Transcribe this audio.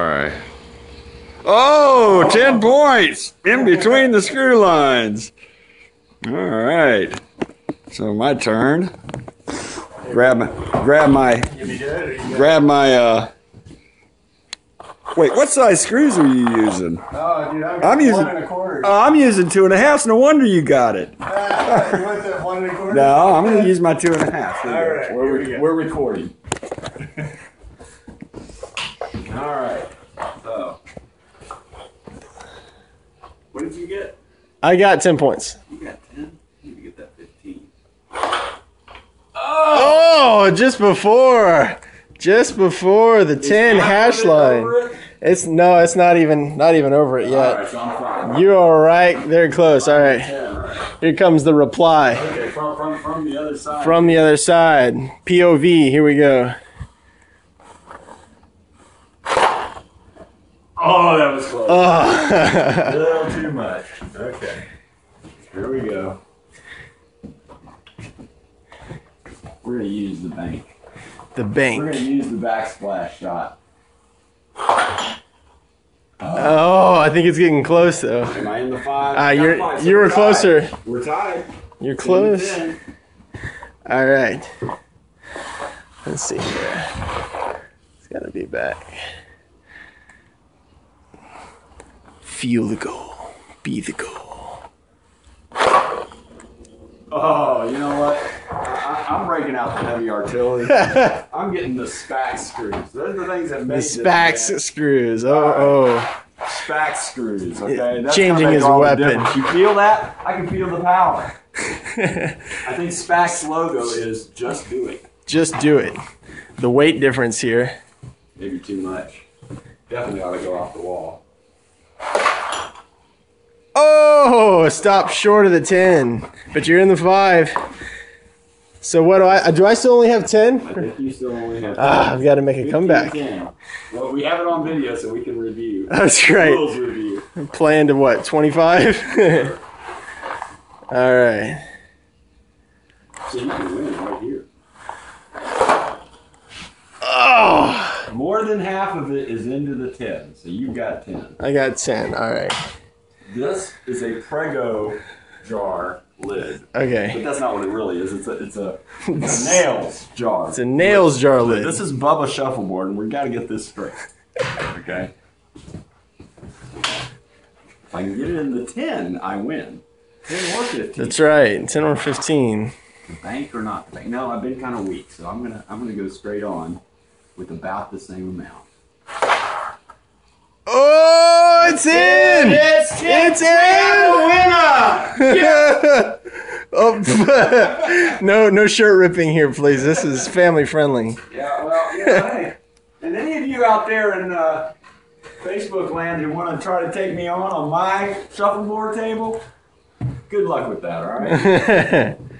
right. Oh, 10 points in between the screw lines. All right. So my turn. Grab my, grab my, grab my, uh, wait, what size screws are you using? Oh, dude, I'm, I'm using- one and a quarter. Oh, I'm using two and a half. No wonder you got it. Ah, you want that one and a quarter? No, I'm going to use my two and a half. All right, here We're, we go. we're recording. All right. So, what did you get? I got 10 points. You got 10? You need to get that 15. Oh, just before. Just before the 10 hash line. It's no, it's not even not even over it yet. right, so I'm fine. You are right there close. All right. 10, all right. Here comes the reply Okay, from, from, from the other side. from the other side. POV. Here we go. Oh, that was close. Oh. A little too much. Okay. Here we go. We're gonna use the bank. the bank. We're gonna use the backsplash shot. Oh, I think it's getting close though. Am I in the five? Ah, you're fine, so you we're were tied. closer. We're tied. You're close. All right. Let's see here. It's gotta be back. Feel the goal. Be the goal. Oh, you know what? I, I'm breaking out the heavy artillery. I'm getting the SPAX screws. Those are the things that make this Spax screws. Oh, oh. SPAX screws. Okay, Changing gonna his the weapon. difference. You feel that? I can feel the power. I think SPAX logo is just do it. Just do it. The weight difference here. Maybe too much. Definitely ought to go off the wall. Oh, stop short of the 10. But you're in the 5. So what do I do I still only have I 10? think you still only have. Ah, I've got to make a 15 comeback. can. Well, we have it on video, so we can review. That's right. Rules review. Plan to what? 25? All right. So you can win right here. Oh, More than half of it is into the 10, so you've got 10. I got 10. All right. This is a Prego jar lid. Okay. But that's not what it really is. It's a it's a, it's a nails jar. It's a nails jar lid. This is Bubba Shuffleboard, and we got to get this straight. Okay. If I can get it in the 10, I win. 10 or 15. That's right. 10 or 15. bank or not bank. No, I've been kind of weak, so I'm gonna I'm gonna go straight on with about the same amount. Oh, it's in! It's It's in! oh, no, no shirt ripping here, please. This is family friendly. Yeah, well, yeah, hey. And any of you out there in uh, Facebook land who want to try to take me on on my shuffleboard table, good luck with that, all right?